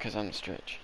Because I'm a stretch.